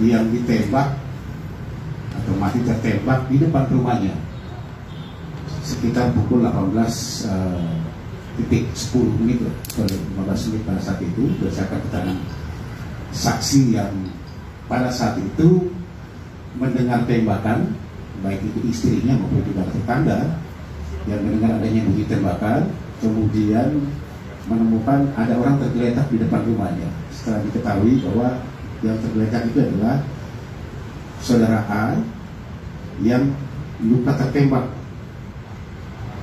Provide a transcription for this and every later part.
yang ditembak atau mati tertembak di depan rumahnya. Sekitar pukul 18 uh, titik 10 menit 15 menit pada saat itu berdasarkan keterangan saksi yang pada saat itu mendengar tembakan baik itu istrinya maupun juga tetangga yang mendengar adanya bunyi tembakan kemudian menemukan ada orang tergeletak di depan rumahnya. Setelah diketahui bahwa yang tergeletak itu adalah saudara A yang luka tertembak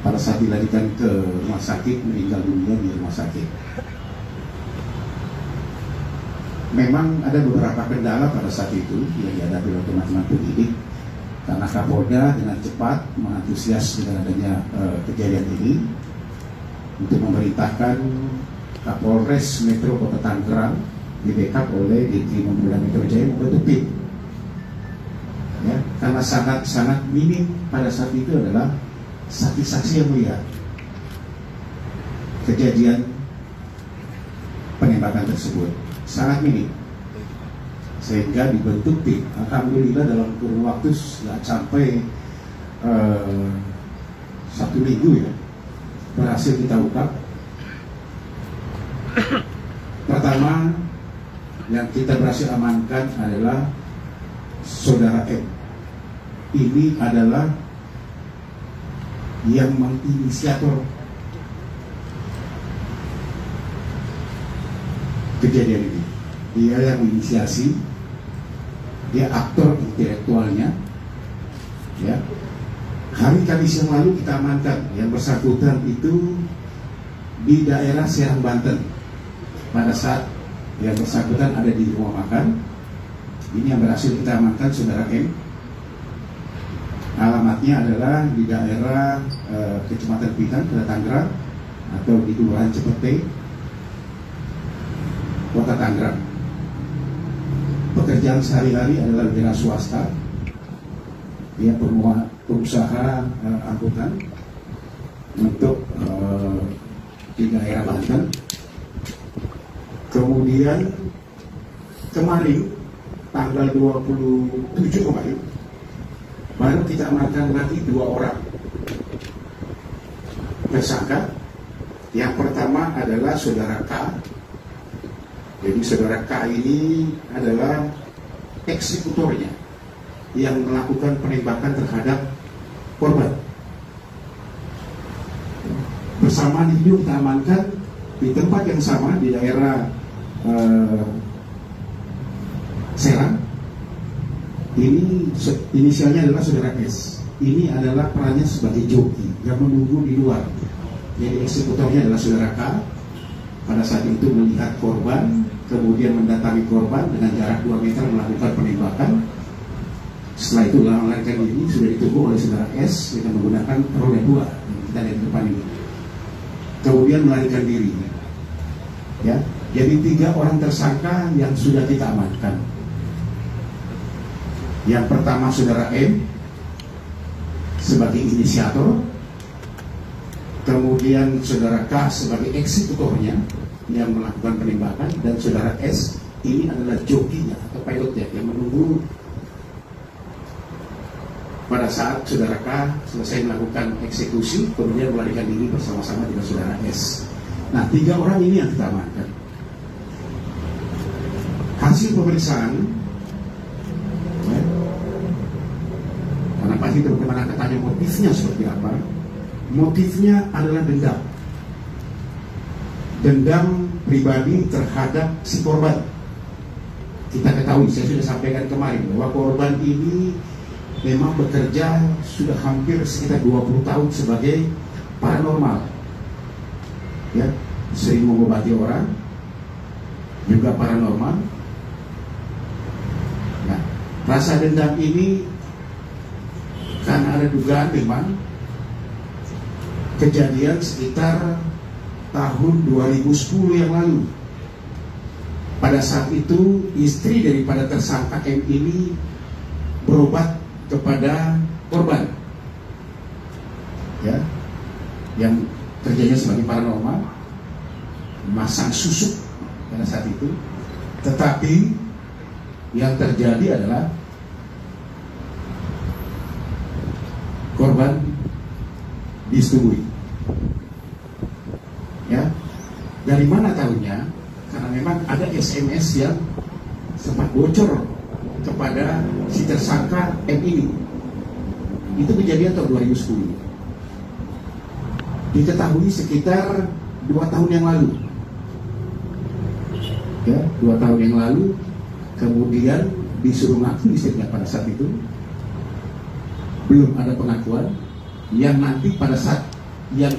pada saat dilarikan ke rumah sakit meninggal dunia di rumah sakit. Memang ada beberapa kendala pada saat itu yang dihadapi oleh teman-teman penyidik karena Kapolda dengan cepat mengantusias dengan adanya uh, kejadian ini untuk memerintahkan Kapolres Metro Kota Tangerang di backup oleh Ditkrim Polda Metro Jaya membentuk tim. Ya, karena sangat sangat minim pada saat itu adalah saksi-saksi yang melihat kejadian penembakan tersebut sangat minim. Sehingga dibentuk tim. Alhamdulillah dalam kurun waktu nggak sampai uh, satu minggu ya berhasil kita ungkap. Pertama yang kita berhasil amankan adalah saudara M. Ini adalah yang menginisiator kejadian ini. Dia yang menginisiasi dia aktor intelektualnya ya. Hari Kamis yang lalu kita amankan. Yang bersangkutan itu di daerah Serang Banten. Pada saat yang bersangkutan ada di rumah makan. Ini yang berhasil kita amankan saudara M. Alamatnya adalah di daerah e, Kecamatan Pinang, Kota Tangerang atau di Kelurahan Cepete Kota Tangerang. Pekerjaan sehari-hari adalah wira swasta. Dia pengusaha uh, angkutan untuk uh, di daerah Banten kemudian kemarin tanggal 27 kemarin baru kita amankan lagi dua orang tersangka yang pertama adalah saudara K jadi saudara K ini adalah eksekutornya yang melakukan penembakan terhadap korban. Bersama juga kita amankan di tempat yang sama di daerah uh, Serang. Ini inisialnya adalah saudara S. Ini adalah perannya sebagai joki yang menunggu di luar. Jadi eksekutornya adalah saudara K. Pada saat itu melihat korban, kemudian mendatangi korban dengan jarak 2 meter melakukan penembakan. Setelah itu melarikan diri sudah ditunggu oleh saudara S dengan menggunakan roda dua kita lihat depan ini. Kemudian melarikan diri. Jadi tiga orang tersangka yang sudah kita amankan. Yang pertama saudara M sebagai inisiator, kemudian saudara K sebagai eksekutornya, yang melakukan penembakan dan saudara S ini adalah jokinya atau pilotnya yang menunggu pada saat saudara K selesai melakukan eksekusi kemudian melarikan diri bersama-sama dengan saudara S. Nah tiga orang ini yang kita amankan. Hasil pemeriksaan ya, karena pasti bagaimana katanya motifnya seperti apa motifnya adalah dendam dendam pribadi terhadap si korban. Kita ketahui, saya sudah sampaikan kemarin bahwa korban ini memang bekerja sudah hampir sekitar 20 tahun sebagai paranormal. Ya, sering mengobati orang, juga paranormal. Rasa dendam ini karena ada dugaan memang kejadian sekitar tahun 2010 yang lalu. Pada saat itu istri daripada tersangka M ini berobat kepada korban. Ya. Yang kerjanya sebagai paranormal masang susuk pada saat itu. Tetapi yang terjadi adalah korban disetujui. Ya, dari mana tahunya? Karena memang ada SMS yang sempat bocor kepada si tersangka M ini. Itu kejadian tahun 2010. Diketahui sekitar dua tahun yang lalu. Ya, dua tahun yang lalu, kemudian disuruh ngaku istrinya pada saat itu. Belum ada pengakuan. Yang nanti pada saat yang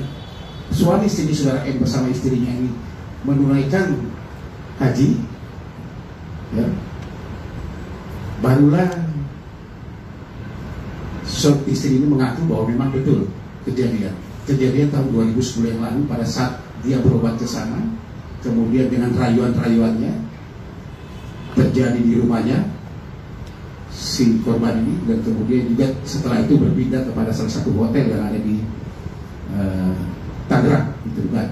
suami istri saudara M bersama istrinya ini menunaikan haji ya barulah suami istri ini mengaku bahwa memang betul kejadian. Kejadian tahun 2010 yang lalu pada saat dia berobat ke sana kemudian dengan rayuan-rayuannya terjadi di rumahnya si korban ini dan kemudian juga setelah itu berpindah kepada salah satu hotel yang ada di uh, Tangerang itu kan.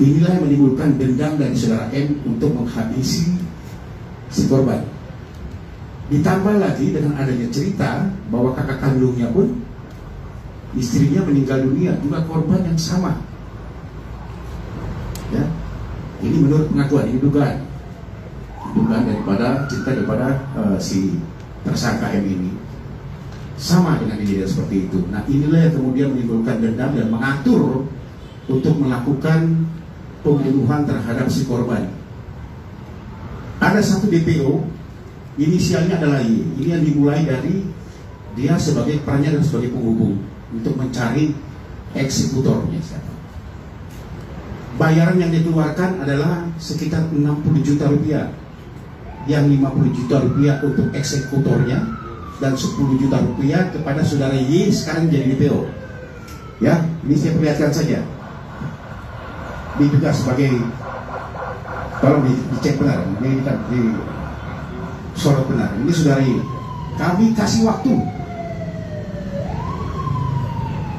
Inilah yang menimbulkan dendam dari saudara M untuk menghabisi si korban. Ditambah lagi dengan adanya cerita bahwa kakak kandungnya pun istrinya meninggal dunia juga korban yang sama. Ya, ini menurut pengakuan, ini dugaan bukan daripada cerita daripada uh, si tersangka M ini sama dengan kejadian seperti itu. Nah inilah yang kemudian menimbulkan dendam dan mengatur untuk melakukan pembunuhan terhadap si korban. Ada satu DPO, inisialnya adalah I. Ini yang dimulai dari dia sebagai perannya dan sebagai penghubung untuk mencari eksekutornya. Bayaran yang dikeluarkan adalah sekitar 60 juta rupiah yang 50 juta rupiah untuk eksekutornya dan 10 juta rupiah kepada saudara Y sekarang jadi DPO. Ya, ini saya perlihatkan saja. Ini juga sebagai tolong di, dicek benar, ini kita di sorot benar. Ini saudara Y. Kami kasih waktu.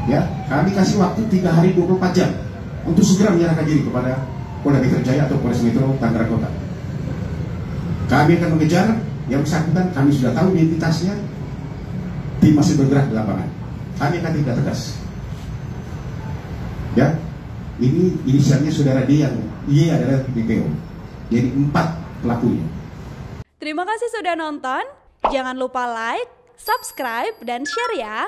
Ya, kami kasih waktu 3 hari 24 jam untuk segera menyerahkan diri kepada Polda Metro Jaya atau Polres Metro Tangerang Kota. Kami akan mengejar yang bersangkutan, kami sudah tahu identitasnya, tim masih bergerak di lapangan. Kami akan tidak tegas. Ya, ini inisialnya saudara D yang Y adalah DPO. Jadi empat pelakunya. Terima kasih sudah nonton. Jangan lupa like, subscribe, dan share ya.